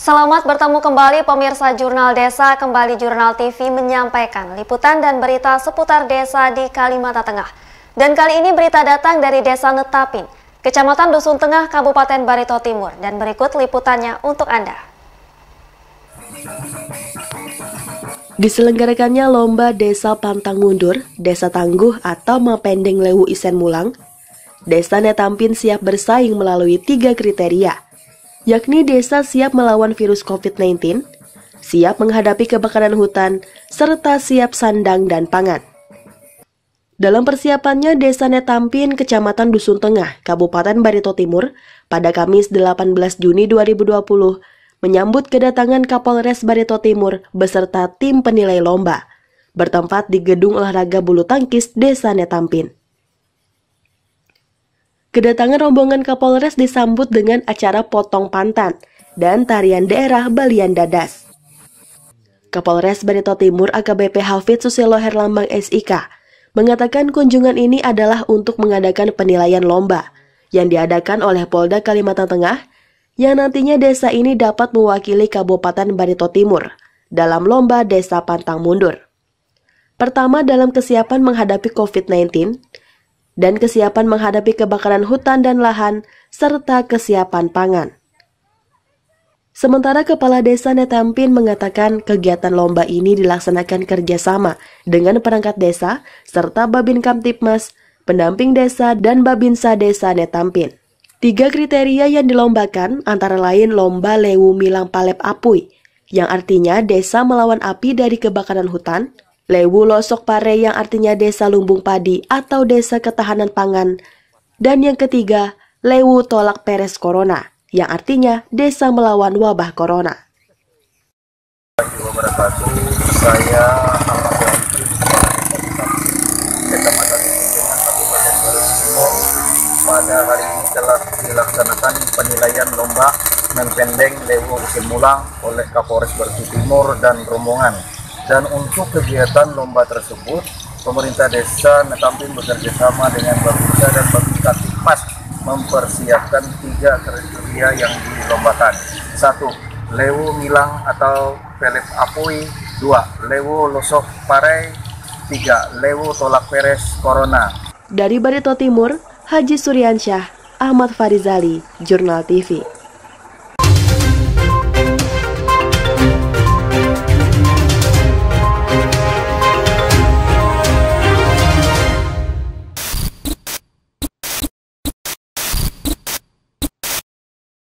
Selamat bertemu kembali pemirsa Jurnal Desa. Kembali Jurnal TV menyampaikan liputan dan berita seputar desa di Kalimantan Tengah. Dan kali ini berita datang dari Desa Netapin, Kecamatan Dusun Tengah, Kabupaten Barito Timur. Dan berikut liputannya untuk Anda. Diselenggarakannya Lomba Desa Pantang Mundur, Desa Tangguh atau Mapendeng Lewu Isen Mulang, Desa Netampin siap bersaing melalui tiga kriteria – yakni desa siap melawan virus COVID-19, siap menghadapi kebakaran hutan, serta siap sandang dan pangan. Dalam persiapannya, Desa Netampin, Kecamatan Dusun Tengah, Kabupaten Barito Timur, pada Kamis 18 Juni 2020, menyambut kedatangan Kapolres Barito Timur beserta tim penilai lomba, bertempat di Gedung Olahraga Bulu Tangkis Desa Netampin. Kedatangan rombongan Kapolres disambut dengan acara potong pantan dan tarian daerah Balian Dadas. Kapolres Barito Timur AKBP Hafid Susilo Herlambang SIK mengatakan kunjungan ini adalah untuk mengadakan penilaian lomba yang diadakan oleh Polda Kalimantan Tengah yang nantinya desa ini dapat mewakili Kabupaten Barito Timur dalam lomba Desa Pantang Mundur. Pertama dalam kesiapan menghadapi COVID-19, dan kesiapan menghadapi kebakaran hutan dan lahan, serta kesiapan pangan. Sementara Kepala Desa Netampin mengatakan kegiatan lomba ini dilaksanakan kerjasama dengan perangkat desa serta Babin Kamtipmas, pendamping desa, dan Babinsa Desa Netampin. Tiga kriteria yang dilombakan antara lain Lomba Lewu Milang Palep Apui, yang artinya desa melawan api dari kebakaran hutan, Lewu Losok Pare yang artinya desa lumbung padi atau desa ketahanan pangan. Dan yang ketiga, Lewu Tolak Peres Corona yang artinya desa melawan wabah corona. Saya pada hari ini telah dilaksanakan penilaian lomba Mempendeng Lewu Semulang oleh Kapolres Bertu Timur dan rombongan dan untuk kegiatan lomba tersebut, pemerintah desa Netampin bekerja sama dengan Babinsa dan Babinsa Tipas mempersiapkan tiga kriteria yang dilombakan. Satu, lewu milang atau pelet apui. Dua, lewu losok parai. Tiga, lewu tolak peres corona. Dari Barito Timur, Haji Suryansyah, Ahmad Farizali, Jurnal TV.